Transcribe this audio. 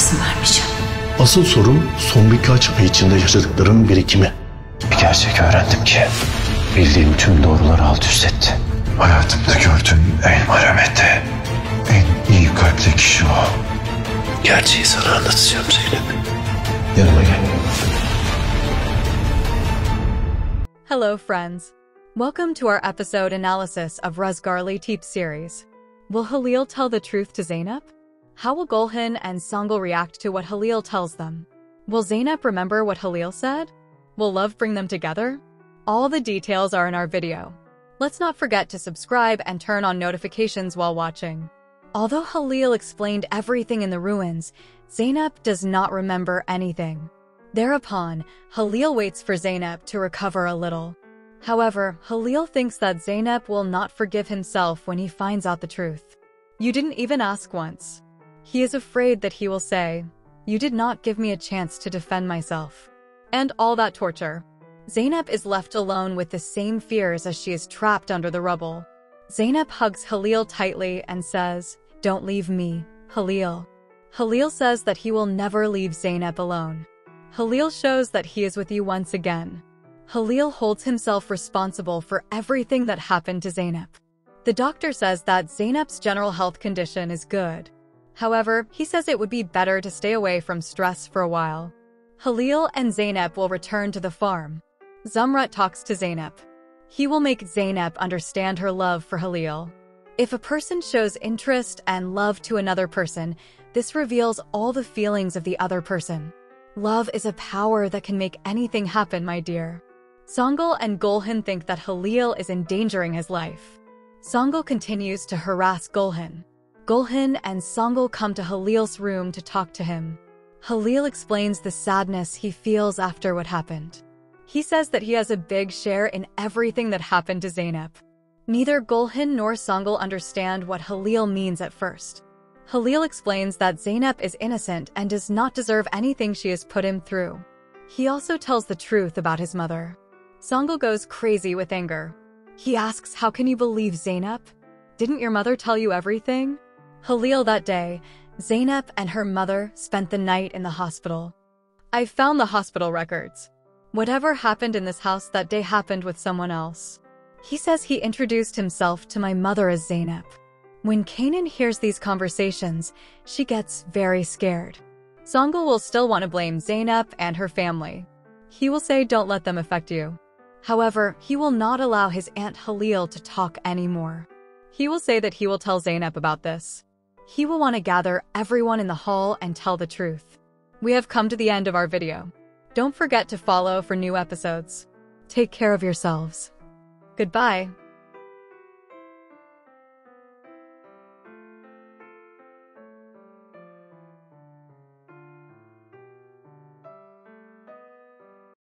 izin vermeyeceğim. Asıl sorun son birkaç ay içinde yaşadıklarının birikimi. Bir gerçek öğrendim ki bildiğim tüm doğruları alt üst etti. Hayatımda gördüğüm en merhametli, en iyi kalpli kişi o. Gerçeği sana anlatacağım Zeynep. Yanıma gel. Hello, friends. Welcome to our episode analysis of Razgarli Teep series. Will Halil tell the truth to Zainab? How will Golhin and Songul react to what Halil tells them? Will Zainab remember what Halil said? Will love bring them together? All the details are in our video. Let's not forget to subscribe and turn on notifications while watching. Although Halil explained everything in the ruins, Zainab does not remember anything. Thereupon, Halil waits for Zainab to recover a little. However, Halil thinks that Zainab will not forgive himself when he finds out the truth. You didn't even ask once. He is afraid that he will say, You did not give me a chance to defend myself. And all that torture. Zainab is left alone with the same fears as she is trapped under the rubble. Zainab hugs Halil tightly and says, Don't leave me, Halil. Halil says that he will never leave Zainab alone. Halil shows that he is with you once again. Halil holds himself responsible for everything that happened to Zainab. The doctor says that Zainab's general health condition is good. However, he says it would be better to stay away from stress for a while. Halil and Zainab will return to the farm. Zumrat talks to Zainab. He will make Zainab understand her love for Halil. If a person shows interest and love to another person, this reveals all the feelings of the other person. Love is a power that can make anything happen, my dear. Songul and Golhin think that Halil is endangering his life. Songul continues to harass Golhin. Golhin and Songul come to Halil's room to talk to him. Halil explains the sadness he feels after what happened. He says that he has a big share in everything that happened to Zainab. Neither Golhin nor Songul understand what Halil means at first. Halil explains that Zainab is innocent and does not deserve anything she has put him through. He also tells the truth about his mother. Songul goes crazy with anger. He asks, How can you believe Zainab? Didn't your mother tell you everything? Halil that day, Zainab and her mother spent the night in the hospital. I found the hospital records. Whatever happened in this house that day happened with someone else. He says he introduced himself to my mother as Zainab. When Kanan hears these conversations, she gets very scared. Songul will still want to blame Zainab and her family. He will say don't let them affect you. However, he will not allow his aunt Halil to talk anymore. He will say that he will tell Zainab about this. He will want to gather everyone in the hall and tell the truth. We have come to the end of our video. Don't forget to follow for new episodes. Take care of yourselves. Goodbye.